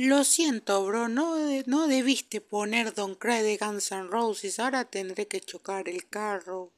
Lo siento, bro, no, no debiste poner Don Cry de Guns N' Roses, ahora tendré que chocar el carro.